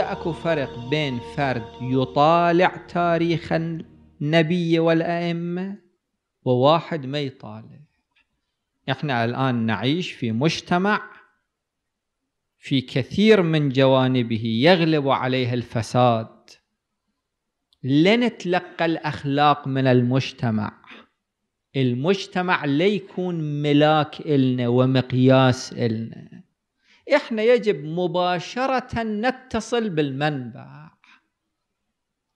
أكو فرق بين فرد يطالع تاريخ النبي والأئمة وواحد ما يطالع. إحنا الآن نعيش في مجتمع في كثير من جوانبه يغلب عليها الفساد. لنتلقى الأخلاق من المجتمع. المجتمع ليكون ملاك إلنا ومقياس إلنا. إحنا يجب مباشرة نتصل بالمنبع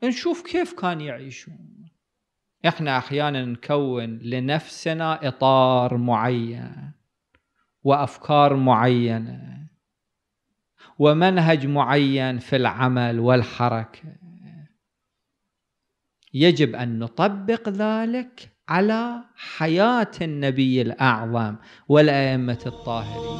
نشوف كيف كان يعيشون. إحنا أحيانا نكون لنفسنا إطار معين وأفكار معينة ومنهج معين في العمل والحركة. يجب أن نطبق ذلك على حياة النبي الأعظم والأئمة الطاهرين.